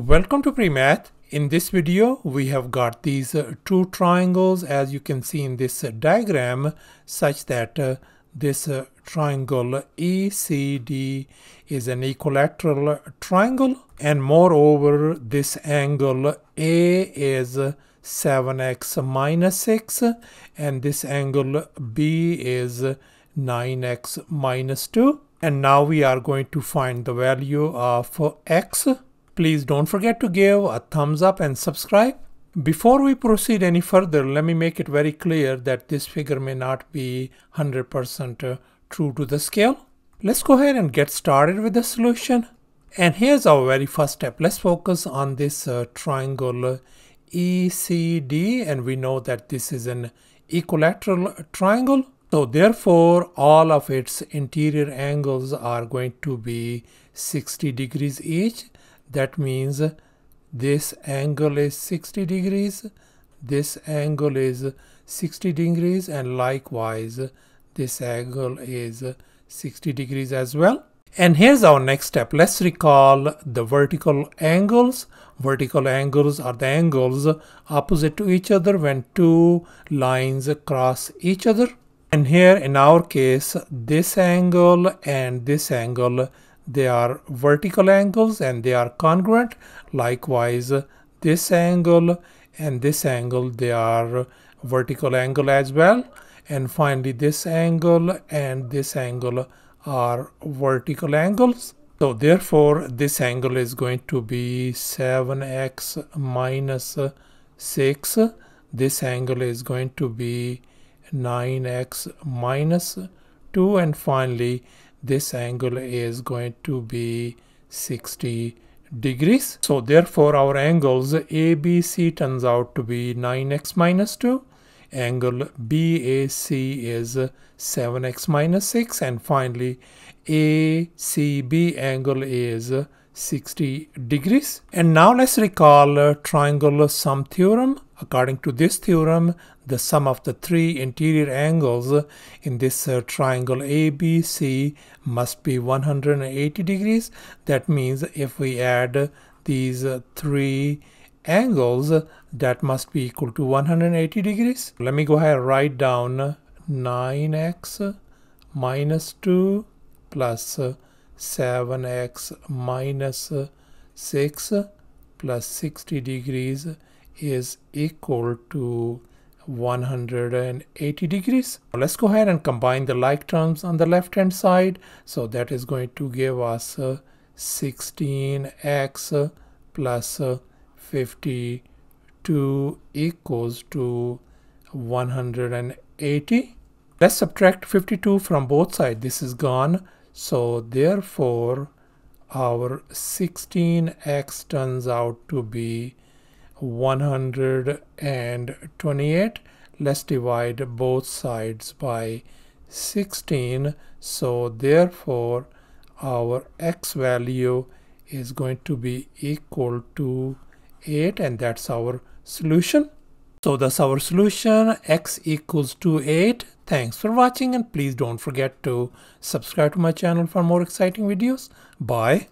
Welcome to PreMath. In this video, we have got these uh, two triangles as you can see in this uh, diagram such that uh, this uh, triangle ECD is an equilateral triangle and moreover this angle A is 7x minus 6 and this angle B is 9x minus 2 and now we are going to find the value of x Please don't forget to give a thumbs up and subscribe. Before we proceed any further, let me make it very clear that this figure may not be 100% uh, true to the scale. Let's go ahead and get started with the solution. And here's our very first step. Let's focus on this uh, triangle ECD and we know that this is an equilateral triangle. So therefore all of its interior angles are going to be 60 degrees each that means this angle is 60 degrees this angle is 60 degrees and likewise this angle is 60 degrees as well. And here's our next step. Let's recall the vertical angles. Vertical angles are the angles opposite to each other when two lines cross each other. And here in our case this angle and this angle they are vertical angles and they are congruent. Likewise this angle and this angle they are vertical angle as well. And finally this angle and this angle are vertical angles. So therefore this angle is going to be 7x minus 6 this angle is going to be 9x minus 2 and finally this angle is going to be 60 degrees. So therefore our angles ABC turns out to be 9x minus 2. Angle BAC is 7x minus 6 and finally ACB angle is 60 degrees. And now let's recall uh, triangle sum theorem. According to this theorem, the sum of the three interior angles in this uh, triangle ABC must be 180 degrees. That means if we add these uh, three angles, that must be equal to 180 degrees. Let me go ahead and write down 9x minus 2 plus 7x minus 6 plus 60 degrees is equal to 180 degrees. Let's go ahead and combine the like terms on the left hand side. So that is going to give us uh, 16x plus uh, 52 equals to 180. Let's subtract 52 from both sides. This is gone. So therefore our 16x turns out to be 128 let's divide both sides by 16 so therefore our x value is going to be equal to 8 and that's our solution. So that's our solution. X equals to 8 thanks for watching and please don't forget to subscribe to my channel for more exciting videos. Bye